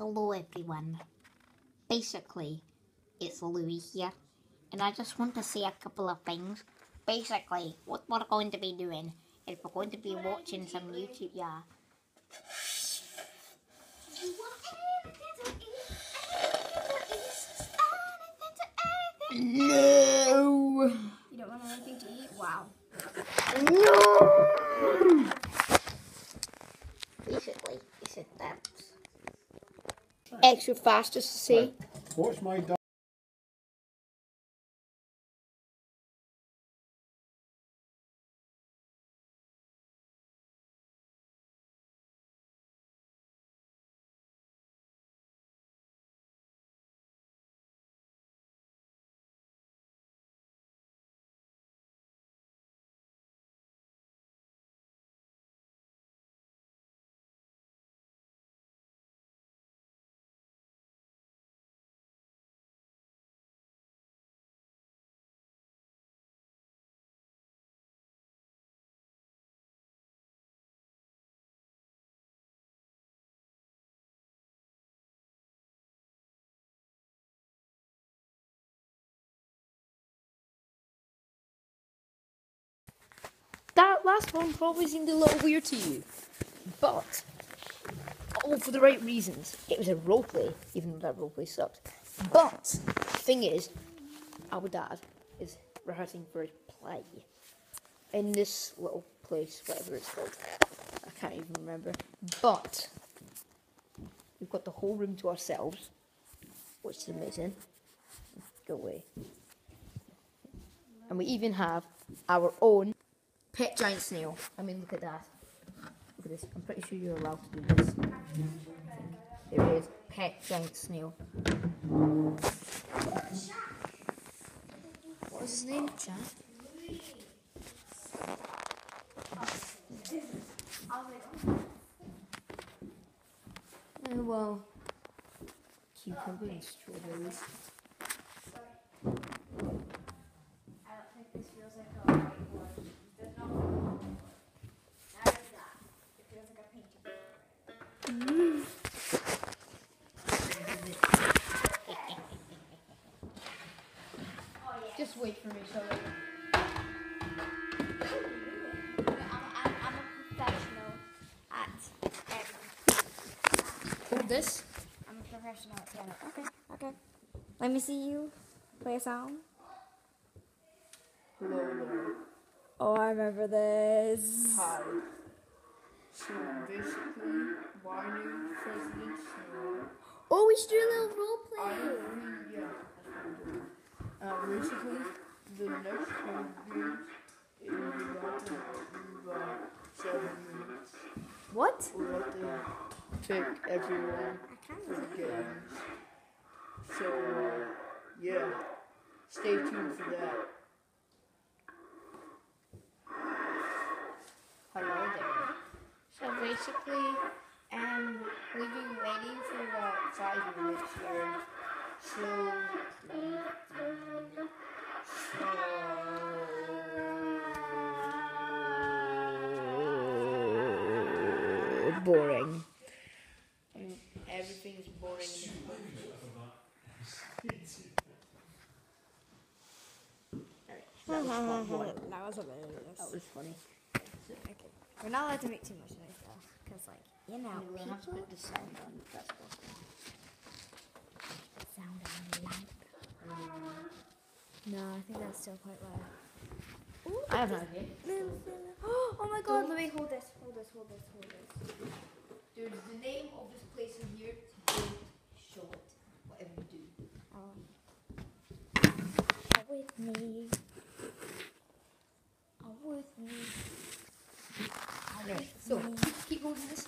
Hello everyone. Basically, it's Louis here, and I just want to say a couple of things. Basically, what we're going to be doing is we're going to be watching some YouTube, yeah. No! You don't want anything to eat? Wow. No! Basically, it's a dance. Extra fast just to see. Watch my That last one probably seemed a little weird to you, but all for the right reasons. It was a roleplay, even though that roleplay sucked. But thing is, our dad is rehearsing for his play in this little place, whatever it's called. I can't even remember. But we've got the whole room to ourselves, which is amazing. Go away. And we even have our own pet giant snail. I mean, look at that. Look at this. I'm pretty sure you're allowed to do this. There it is. Pet giant snail. What's his name, Chad? Oh, well. Cucumber and strawberries. Just wait for me, shall I'm, I'm, I'm a professional at everything. This. I'm a professional at piano. Okay, okay. Let me see you play a song. Hello. Oh, I remember this. Hi. So basically, why new President Snow? Oh, we should do a little role I play. agree, yeah, that's what I'm doing. Uh, basically, the next hundred is about to about seven minutes. What? We'll have to pick everyone for the games. So, uh, yeah, stay tuned for that. Hello there. So basically, um, we've been waiting for about five minutes here. So, so boring. And everything's boring. Alright, that was fun. That was hilarious. That was funny. Okay. We're not allowed to make too much noise though, because like you know, And we'll have to put the sound on. if That's possible. Sound on loud. No, I think that's still quite low. Ooh, I have an idea. Oh my god, let me hold this, hold this, hold this, hold this. Dude, the name of this place in here is Whatever you do. Oh. With me. With me. Anyway, so keep, keep holding this.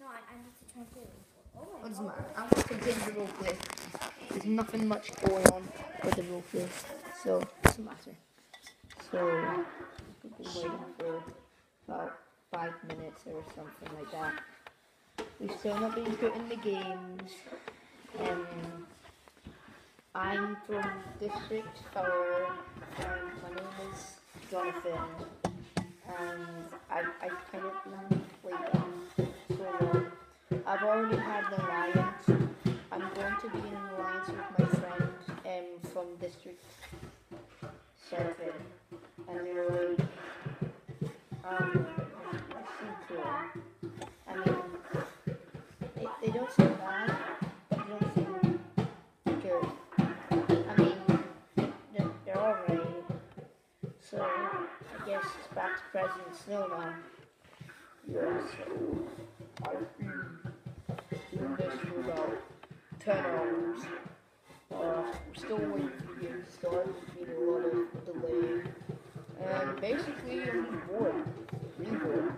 No, I, I have to try and play it. Oh my What doesn't god. matter. I'm going to continue the roleplay. There's nothing much going on with the roleplay, so it doesn't matter. So we've been waiting for about five minutes or something like that. We've still not been put in the games. Um, I'm from District 4, and my name is Jonathan, and I, I kind of been so long. I've already had the alliance. I'm going to be in an alliance with my friend um, from District 7. And they're like, um, listen to them. I mean, they, they don't seem bad. They don't seem good. I mean, they're, they're alright. So, I guess it's back to President Snow now. Yes, I've been doing this for about 10 hours. Uh, still waiting for the game to start. There's been a lot of delay. And basically, I'm just bored. Really bored.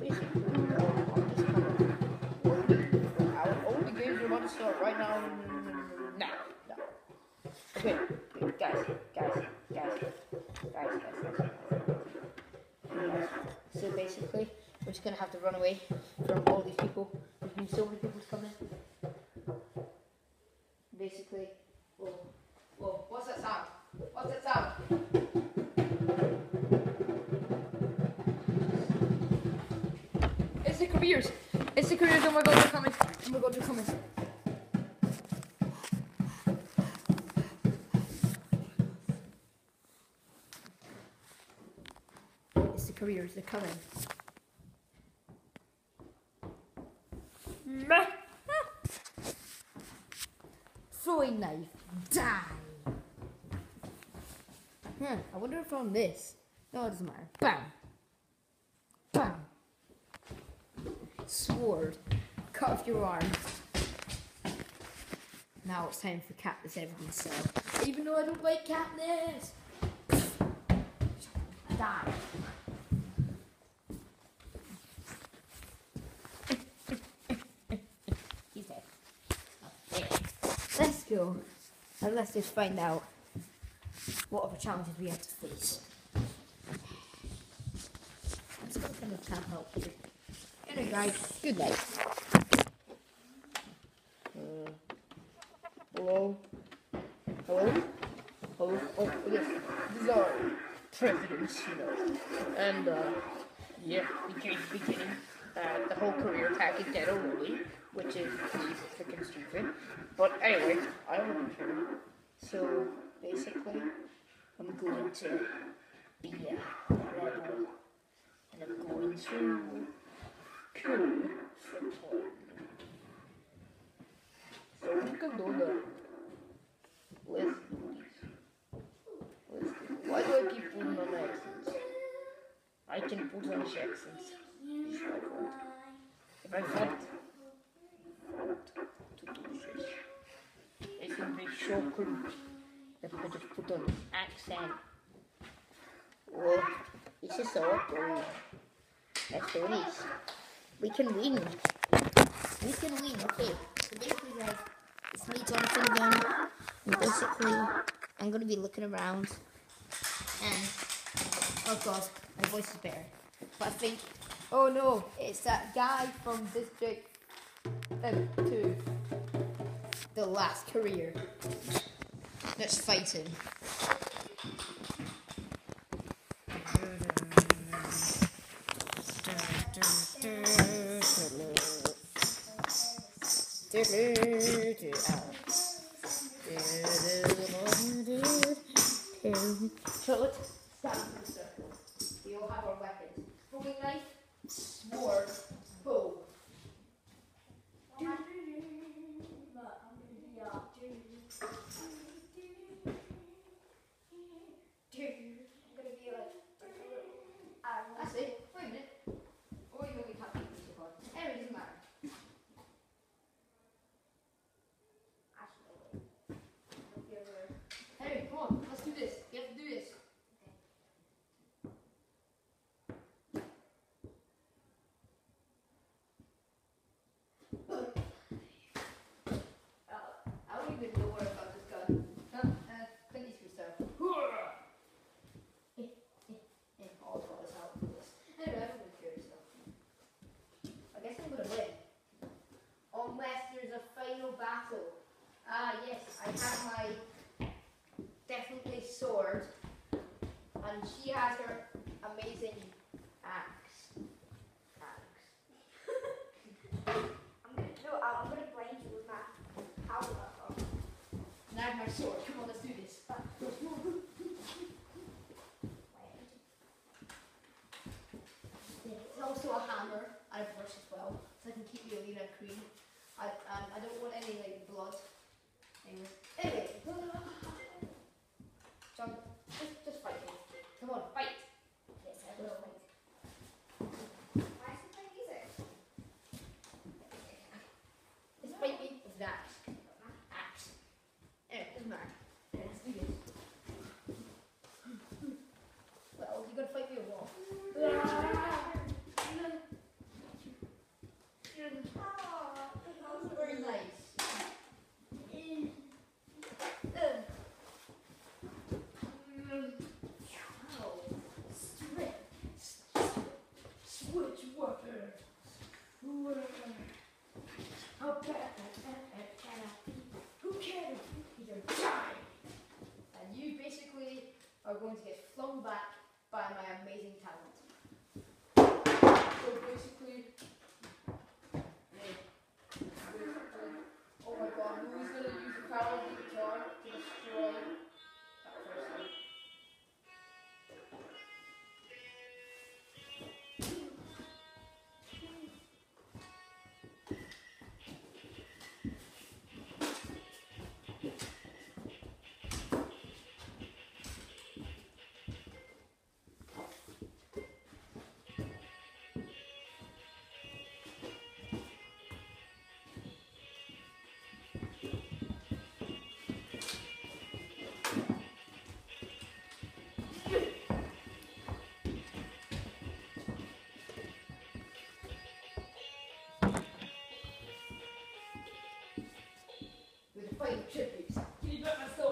Basically, um, I'm just games are about to start right now. Now, now. Okay, guys, guys, guys, guys, guys, guys. guys. So basically, we're just gonna have to run away from all these people. There's been so many people coming. Basically, whoa, whoa, what's that sound? What's that sound? It's the careers. It's the careers. Oh my god, they're coming. Oh my god, they're coming. It's the careers. They're coming. Throwing knife. Die. Hmm, I wonder if I'm this. No, it doesn't matter. Bam. Bam. Sword. Cut off your arm. Now it's time for Katniss Everdeen stuff. Even though I don't like Katniss. Die. Let's. And let's just find out what other challenges we have to face. Let's go kind of can't help you. Anyway, guys, good night. Uh, hello? Hello? Hello? Oh, yes. This is our president, you know. And, uh, yeah, we changed the beginning. Uh, the whole career is dead already, which is freaking stupid. But anyway, I don't. So, basically, I'm going to be a rebel. And I'm going to kill someone. So we can do that. Let's do this. Let's do Why do I keep putting on accents? I can put on accents. If I. If I want. I want to do this. It cool. If I just put on accent. This is so boring. Let's do this. We can win. We can win. Okay. So basically, it's me, Jonathan again. And basically, I'm gonna be looking around. And oh god, my voice is better. But I think, oh no, it's that guy from District um, Two. The last career. That's fighting. So I have my definitely sword, and she has her amazing axe. Axe. I'm gonna no, I'm gonna blind you with my power. Now my sword. Come on, let's do this. It's also a hammer and a brush as well, so I can keep you in and cream. I, um, I don't want any like blood. Anyway, John, just just fight me. Come on, fight. Yes, I will fight. Why is it playing music? Just fight me with that axe. Anyway, doesn't matter. Okay, let's do this. Well, you gotta fight me a wall. Very nice. Switch weapon. Who cares? Either die. And you basically are going to get flung back by my amazing talent. The fighting tributes. Keep up my sword.